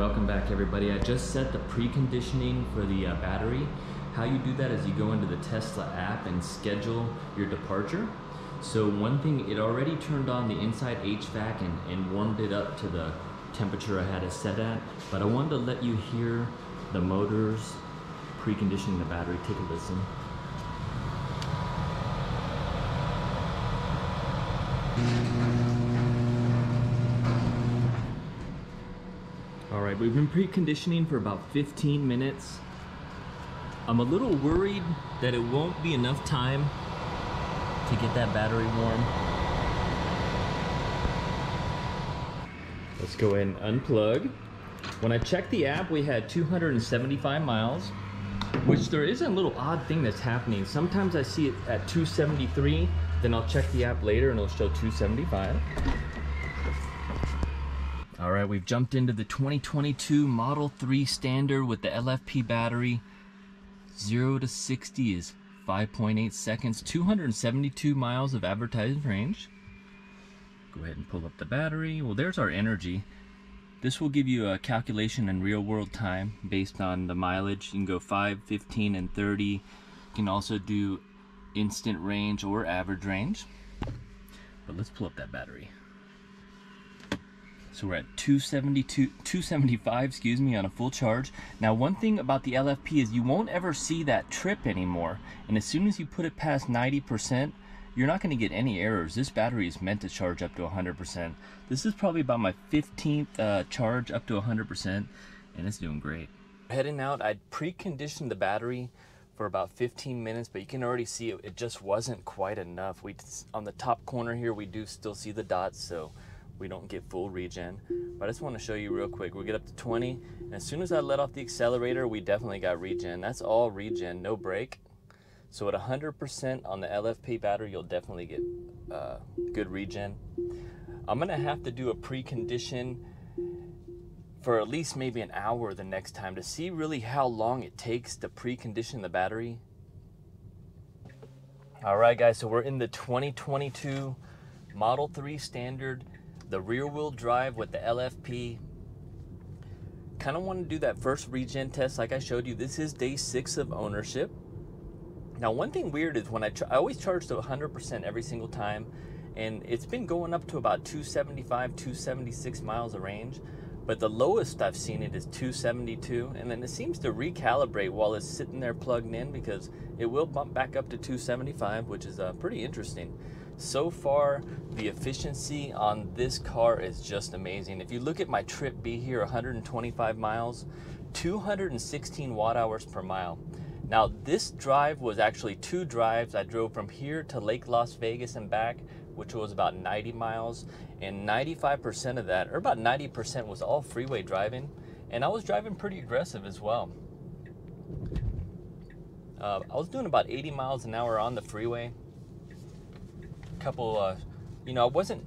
welcome back everybody. I just set the preconditioning for the uh, battery. How you do that is you go into the Tesla app and schedule your departure. So one thing, it already turned on the inside HVAC and, and warmed it up to the temperature I had it set at, but I wanted to let you hear the motors preconditioning the battery. Take a listen. All right, we've been preconditioning for about 15 minutes. I'm a little worried that it won't be enough time to get that battery warm. Let's go ahead and unplug. When I checked the app, we had 275 miles, which there is a little odd thing that's happening. Sometimes I see it at 273, then I'll check the app later and it'll show 275. All right, we've jumped into the 2022 Model 3 Standard with the LFP battery. 0 to 60 is 5.8 seconds, 272 miles of advertised range. Go ahead and pull up the battery. Well, there's our energy. This will give you a calculation in real world time based on the mileage. You can go 5, 15, and 30. You can also do instant range or average range. But let's pull up that battery. So we're at 272, 275, excuse me, on a full charge. Now, one thing about the LFP is you won't ever see that trip anymore. And as soon as you put it past 90%, you're not going to get any errors. This battery is meant to charge up to 100%. This is probably about my 15th uh, charge up to 100%, and it's doing great. Heading out, I'd preconditioned the battery for about 15 minutes, but you can already see it, it just wasn't quite enough. We On the top corner here, we do still see the dots, so we don't get full regen. But I just want to show you real quick. We get up to 20, and as soon as I let off the accelerator, we definitely got regen. That's all regen, no brake. So at 100% on the LFP battery, you'll definitely get uh, good regen. I'm gonna have to do a precondition for at least maybe an hour the next time to see really how long it takes to precondition the battery. All right, guys, so we're in the 2022 Model 3 Standard the rear wheel drive with the LFP. Kind of want to do that first regen test like I showed you. This is day six of ownership. Now, one thing weird is when I, I always charge to 100% every single time, and it's been going up to about 275, 276 miles of range. But the lowest I've seen it is 272, and then it seems to recalibrate while it's sitting there plugged in because it will bump back up to 275, which is uh, pretty interesting. So far, the efficiency on this car is just amazing. If you look at my trip B here, 125 miles, 216 watt hours per mile. Now, this drive was actually two drives. I drove from here to Lake Las Vegas and back, which was about 90 miles, and 95% of that, or about 90%, was all freeway driving, and I was driving pretty aggressive as well. Uh, I was doing about 80 miles an hour on the freeway, couple, uh, you know, I wasn't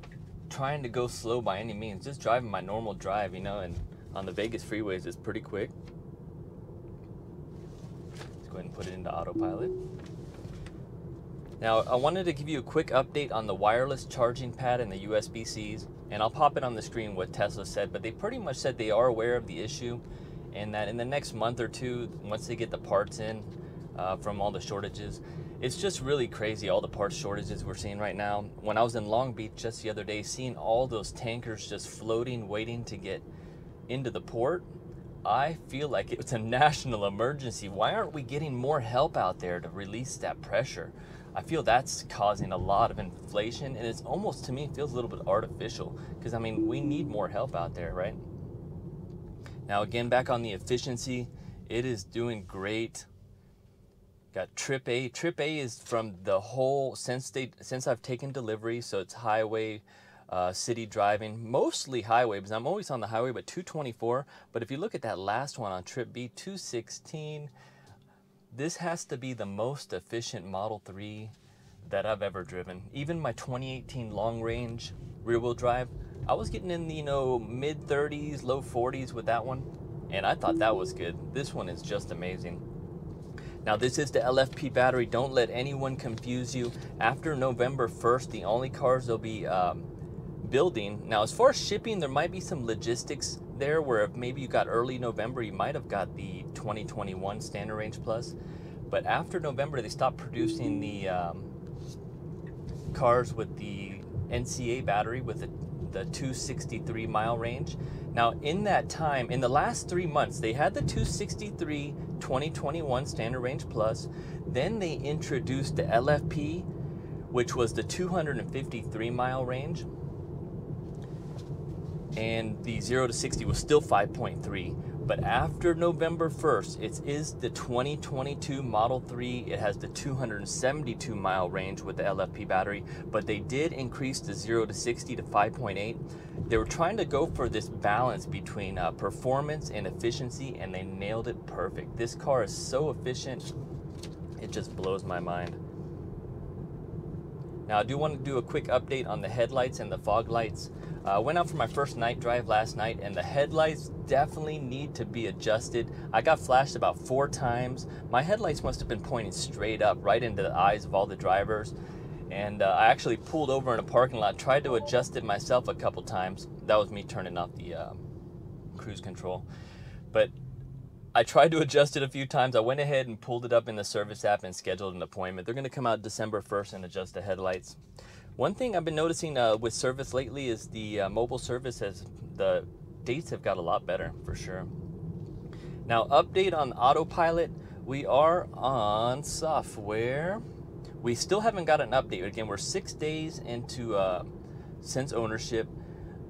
trying to go slow by any means, just driving my normal drive, you know, and on the Vegas freeways it's pretty quick. Let's go ahead and put it into autopilot. Now, I wanted to give you a quick update on the wireless charging pad and the USB-Cs, and I'll pop it on the screen what Tesla said, but they pretty much said they are aware of the issue and that in the next month or two, once they get the parts in uh, from all the shortages, it's just really crazy all the parts shortages we're seeing right now. When I was in Long Beach just the other day, seeing all those tankers just floating, waiting to get into the port, I feel like it's a national emergency. Why aren't we getting more help out there to release that pressure? I feel that's causing a lot of inflation, and it's almost to me feels a little bit artificial because I mean we need more help out there, right? Now again, back on the efficiency, it is doing great. Got Trip A. Trip A is from the whole since they since I've taken delivery, so it's highway, uh, city driving, mostly highway because I'm always on the highway, but 224. But if you look at that last one on Trip B, 216, this has to be the most efficient Model 3 that I've ever driven. Even my 2018 long range rear wheel drive, I was getting in the you know mid 30s, low 40s with that one, and I thought that was good. This one is just amazing. Now this is the LFP battery. Don't let anyone confuse you. After November 1st, the only cars they'll be um, building. Now as far as shipping, there might be some logistics there where if maybe you got early November, you might have got the 2021 Standard Range Plus. But after November, they stopped producing the um, cars with the NCA battery with the, the 263 mile range. Now, in that time, in the last three months, they had the 263 2021 Standard Range Plus. Then they introduced the LFP, which was the 253 mile range. And the 0 to 60 was still 5.3. But after November 1st, it is the 2022 Model 3. It has the 272 mile range with the LFP battery, but they did increase the 0 to 60 to 5.8. They were trying to go for this balance between uh, performance and efficiency, and they nailed it perfect. This car is so efficient, it just blows my mind. Now, I do want to do a quick update on the headlights and the fog lights. I uh, went out for my first night drive last night, and the headlights definitely need to be adjusted. I got flashed about four times. My headlights must have been pointing straight up, right into the eyes of all the drivers. And uh, I actually pulled over in a parking lot, tried to adjust it myself a couple times. That was me turning off the uh, cruise control. But I tried to adjust it a few times. I went ahead and pulled it up in the service app and scheduled an appointment. They're going to come out December 1st and adjust the headlights. One thing I've been noticing uh, with service lately is the uh, mobile service has the dates have got a lot better for sure. Now, update on autopilot. We are on software. We still haven't got an update. Again, we're six days into uh, since ownership,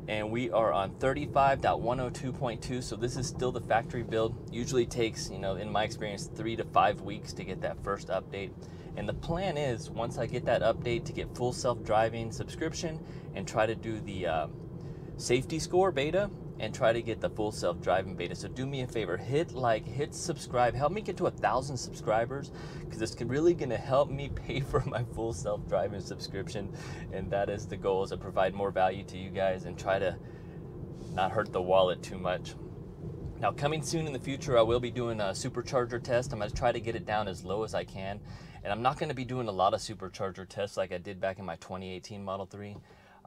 and we are on 35.102.2. So this is still the factory build. Usually takes, you know, in my experience, three to five weeks to get that first update. And the plan is once I get that update to get full self-driving subscription and try to do the uh, safety score beta and try to get the full self-driving beta. So do me a favor, hit like, hit subscribe, help me get to a thousand subscribers because it's really gonna help me pay for my full self-driving subscription. And that is the goal is to provide more value to you guys and try to not hurt the wallet too much. Now coming soon in the future, I will be doing a supercharger test. I'm gonna try to get it down as low as I can. And I'm not going to be doing a lot of supercharger tests like I did back in my 2018 Model 3.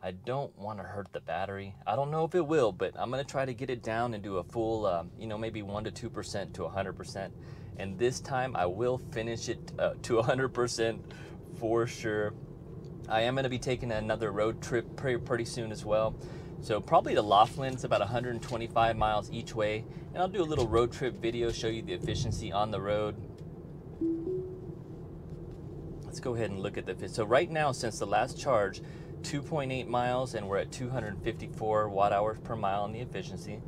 I don't want to hurt the battery. I don't know if it will, but I'm going to try to get it down and do a full, um, you know, maybe 1% to 2% to 100%. And this time I will finish it uh, to 100% for sure. I am going to be taking another road trip pretty, pretty soon as well. So probably to Laughlin, it's about 125 miles each way. And I'll do a little road trip video, show you the efficiency on the road let's go ahead and look at the fit. So right now, since the last charge, 2.8 miles and we're at 254 watt hours per mile in the efficiency.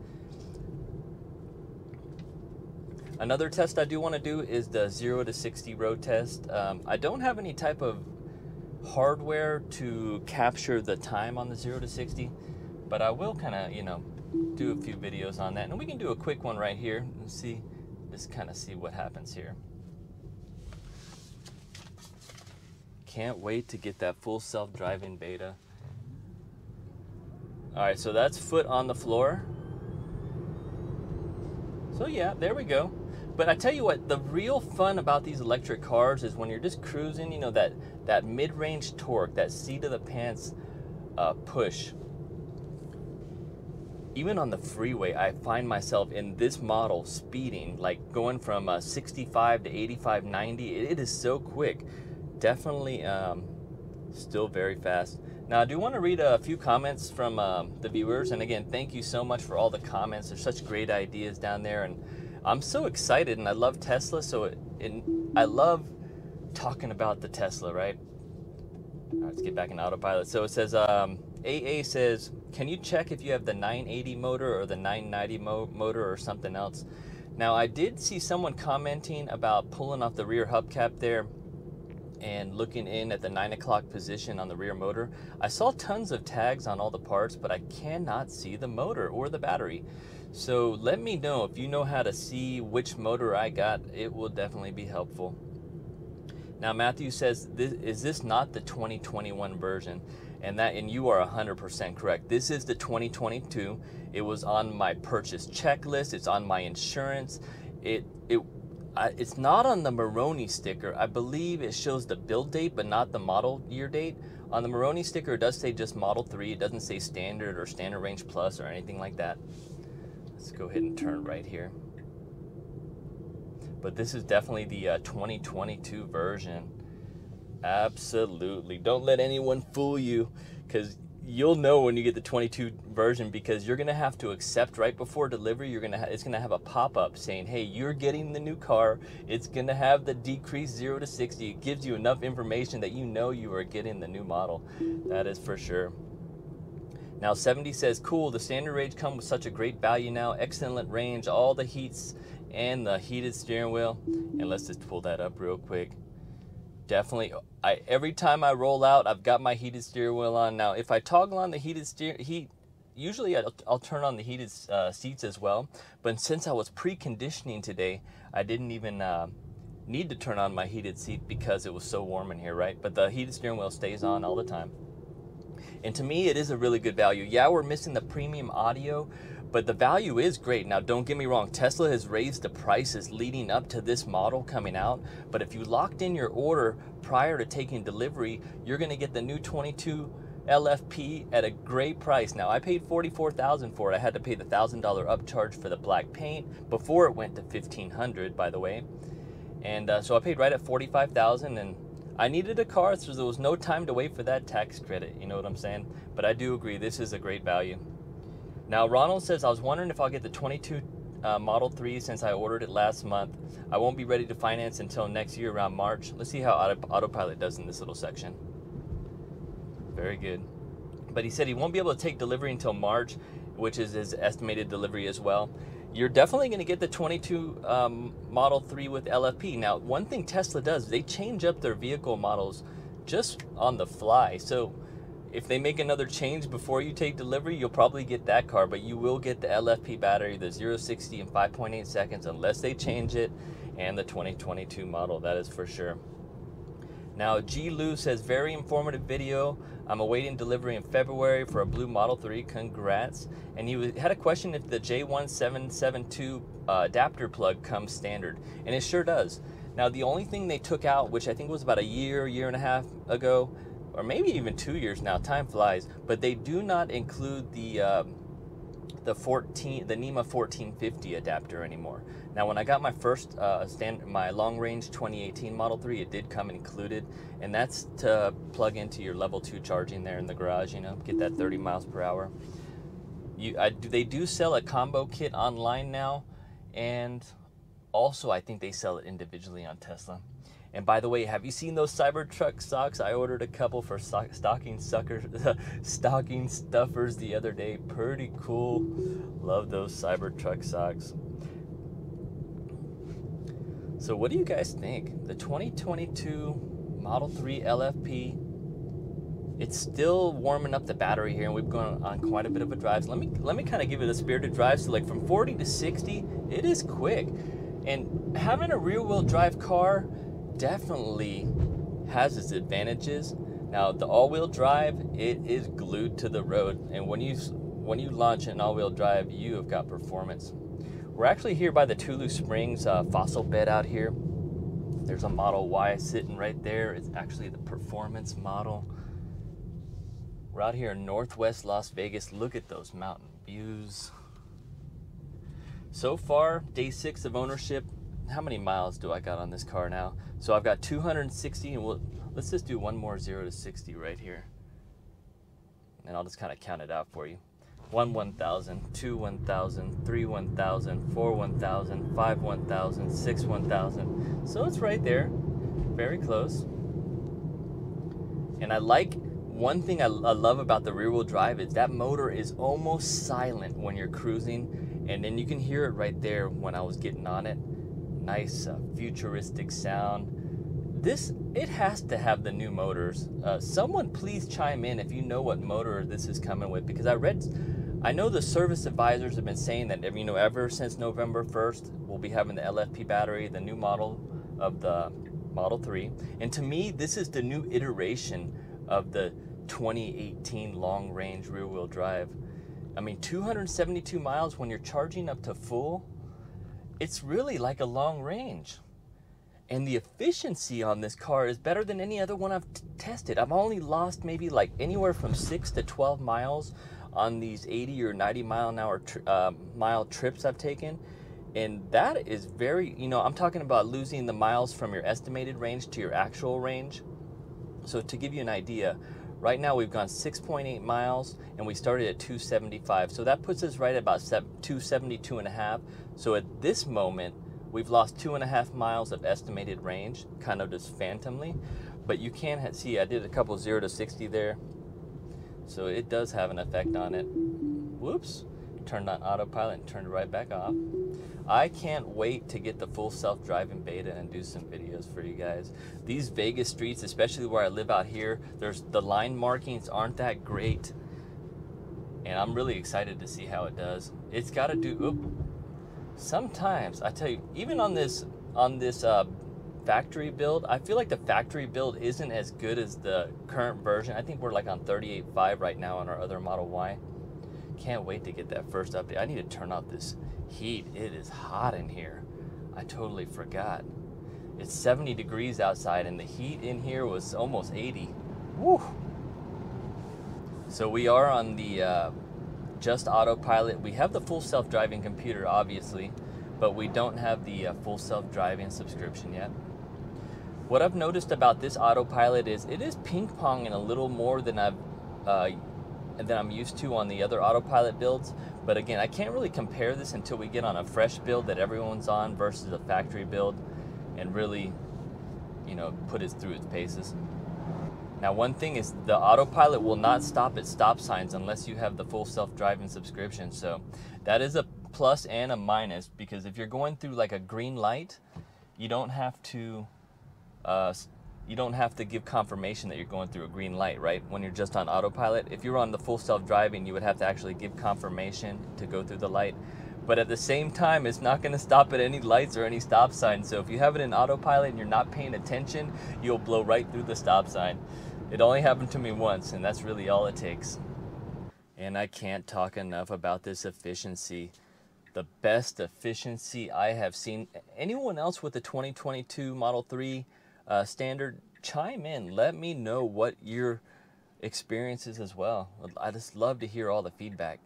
Another test I do want to do is the 0 to 60 road test. Um, I don't have any type of hardware to capture the time on the 0 to 60, but I will kind of, you know, do a few videos on that. And we can do a quick one right here and see, just kind of see what happens here. Can't wait to get that full self-driving beta. All right, so that's foot on the floor. So yeah, there we go. But I tell you what, the real fun about these electric cars is when you're just cruising, you know, that, that mid-range torque, that seat of the pants uh, push. Even on the freeway, I find myself in this model speeding, like going from uh, 65 to 85, 90. it, it is so quick definitely um, still very fast. Now, I do want to read a few comments from um, the viewers. And again, thank you so much for all the comments. There's such great ideas down there. And I'm so excited and I love Tesla. So it, it, I love talking about the Tesla, right? All right, let's get back in autopilot. So it says, um, AA says, can you check if you have the 980 motor or the 990 mo motor or something else? Now, I did see someone commenting about pulling off the rear hubcap there and looking in at the 9 o'clock position on the rear motor, I saw tons of tags on all the parts, but I cannot see the motor or the battery. So let me know if you know how to see which motor I got, it will definitely be helpful. Now Matthew says, is this not the 2021 version? And that, and you are 100% correct. This is the 2022. It was on my purchase checklist. It's on my insurance. It, it I, it's not on the Monroney sticker. I believe it shows the build date, but not the model year date. On the Monroney sticker, it does say just Model 3. It doesn't say Standard or Standard Range Plus or anything like that. Let's go ahead and turn right here. But this is definitely the uh, 2022 version. Absolutely. Don't let anyone fool you because you'll know when you get the 22 version because you're gonna have to accept right before delivery. You're gonna ha- it's gonna have a pop-up saying, "Hey, you're getting the new car." It's gonna have the decrease zero to 60. It gives you enough information that you know you are getting the new model. That is for sure. Now 70 says, "Cool. The standard range comes with such a great value now. Excellent range, all the heats and the heated steering wheel." And let's just pull that up real quick definitely I every time I roll out I've got my heated steering wheel on. Now if I toggle on the heated steer heat usually I'll, I'll turn on the heated uh, seats as well. But since I was preconditioning today I didn't even uh, need to turn on my heated seat because it was so warm in here right? But the heated steering wheel stays on all the time. And to me it is a really good value. Yeah we're missing the premium audio but the value is great. Now, don't get me wrong, Tesla has raised the prices leading up to this model coming out. But if you locked in your order prior to taking delivery, you're going to get the new 22 LFP at a great price. Now, I paid 44000 for it. I had to pay the $1,000 upcharge for the black paint before it went to 1500 by the way. And uh, so I paid right at 45000 and I needed a car, so there was no time to wait for that tax credit. You know what I'm saying? But I do agree, this is a great value. Now, Ronald says, I was wondering if I'll get the 22 uh, Model 3 since I ordered it last month. I won't be ready to finance until next year around March. Let's see how auto- autopilot does in this little section. Very good. But he said he won't be able to take delivery until March, which is his estimated delivery as well. You're definitely going to get the 22 um, Model 3 with LFP. Now, one thing Tesla does, they change up their vehicle models just on the fly. So, if they make another change before you take delivery, you'll probably get that car, but you will get the LFP battery, the 060 in 5.8 seconds, unless they change it, and the 2022 model, that is for sure. Now, G. Lou says, very informative video. I'm awaiting delivery in February for a blue Model 3. Congrats. And he had a question if the J1772 uh, adapter plug comes standard, and it sure does. Now, the only thing they took out, which I think was about a year, year and a half ago, or maybe even two years now. Time flies, but they do not include the um, the 14 the NEMA 1450 adapter anymore. Now, when I got my first uh, stand my long range 2018 Model 3, it did come included, and that's to plug into your level two charging there in the garage. You know, get that 30 miles per hour. You, I, they do sell a combo kit online now, and also I think they sell it individually on Tesla. And by the way, have you seen those Cybertruck socks? I ordered a couple for stocking suckers, stocking stuffers the other day. Pretty cool. Love those Cybertruck socks. So, what do you guys think? The 2022 Model 3 LFP. It's still warming up the battery here, and we've gone on quite a bit of a drive. So let me let me kind of give it a spirited drive. So, like from 40 to 60, it is quick. And having a rear-wheel drive car definitely has its advantages. Now, the all-wheel drive, it is glued to the road, and when you when you launch an all-wheel drive, you have got performance. We're actually here by the Tule Springs uh, fossil bed out here. There's a Model Y sitting right there. It's actually the performance model. We're out here in Northwest Las Vegas. Look at those mountain views. So far, day six of ownership, how many miles do I got on this car now? So I've got 260, and we'll, let's just do one more 0 to 60 right here. And I'll just kind of count it out for you. 1 1000, 2 1000, 3 1000, 4 1000, 5 1000, 6 1000. So it's right there, very close. And I like one thing I, I love about the rear wheel drive is that motor is almost silent when you're cruising, and then you can hear it right there when I was getting on it nice uh, futuristic sound. This, it has to have the new motors. Uh, someone please chime in if you know what motor this is coming with because I read, I know the service advisors have been saying that, you know, ever since November 1st, we'll be having the LFP battery, the new model of the Model 3. And to me, this is the new iteration of the 2018 long range rear wheel drive. I mean, 272 miles when you're charging up to full it's really like a long range. And the efficiency on this car is better than any other one I've tested. I've only lost maybe like anywhere from 6 to 12 miles on these 80 or 90 mile an hour tri- uh, mile trips I've taken. And that is very, you know, I'm talking about losing the miles from your estimated range to your actual range. So to give you an idea, right now we've gone 6.8 miles and we started at 275. So that puts us right at about 272 and a half. So at this moment, we've lost two and a half miles of estimated range, kind of just phantomly. But you can see I did a couple zero to 60 there. So it does have an effect on it. Whoops, turned on autopilot and turned right back off. I can't wait to get the full self-driving beta and do some videos for you guys. These Vegas streets, especially where I live out here, there's the line markings aren't that great. And I'm really excited to see how it does. It's got to do oop. Sometimes I tell you, even on this on this uh, factory build, I feel like the factory build isn't as good as the current version. I think we're like on 38.5 right now on our other Model Y. Can't wait to get that first update. I need to turn off this heat. It is hot in here. I totally forgot. It's 70 degrees outside and the heat in here was almost 80. Woo! So we are on the uh, just autopilot. We have the full self-driving computer, obviously, but we don't have the uh, full self-driving subscription yet. What I've noticed about this autopilot is it is ping-ponging a little more than I've uh, than I'm used to on the other autopilot builds. But again, I can't really compare this until we get on a fresh build that everyone's on versus a factory build and really, you know, put it through its paces. Now, one thing is the autopilot will not stop at stop signs unless you have the full self-driving subscription. So that is a plus and a minus because if you're going through like a green light, you don't have to uh, you don't have to give confirmation that you're going through a green light, right? When you're just on autopilot. If you're on the full self-driving, you would have to actually give confirmation to go through the light. But at the same time, it's not going to stop at any lights or any stop signs. So if you have it in autopilot and you're not paying attention, you'll blow right through the stop sign. It only happened to me once, and that's really all it takes. And I can't talk enough about this efficiency. The best efficiency I have seen. Anyone else with the 2022 Model 3 uh, standard, chime in. Let me know what your experiences as well. I just love to hear all the feedback.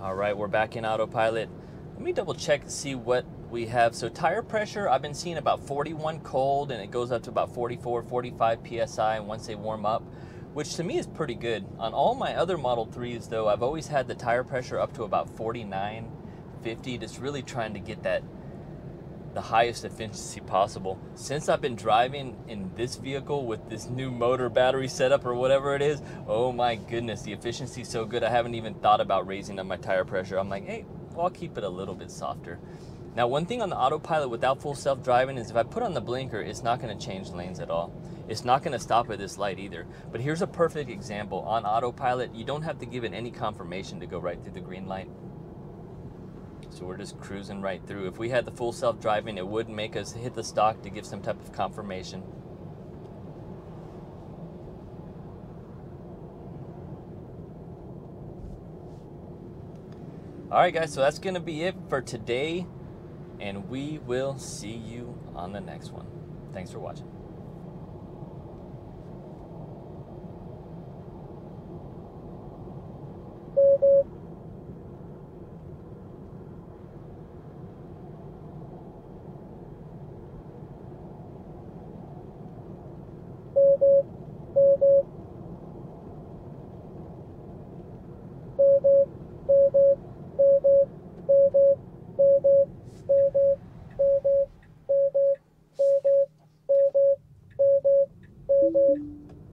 All right, we're back in autopilot. Let me double check to see what we have. So tire pressure, I've been seeing about 41 cold and it goes up to about 44, 45 PSI once they warm up, which to me is pretty good. On all my other Model 3s though, I've always had the tire pressure up to about 49, 50, just really trying to get that the highest efficiency possible. Since I've been driving in this vehicle with this new motor battery setup or whatever it is, oh my goodness, the efficiency is so good. I haven't even thought about raising up my tire pressure. I'm like, hey, well, I'll keep it a little bit softer. Now, one thing on the autopilot without full self-driving is if I put on the blinker, it's not going to change lanes at all. It's not going to stop at this light either. But here's a perfect example. On autopilot, you don't have to give it any confirmation to go right through the green light. So we're just cruising right through. If we had the full self-driving, it would make us hit the stalk to give some type of confirmation. All right, guys, so that's going to be it for today, and we will see you on the next one. Thanks for watching.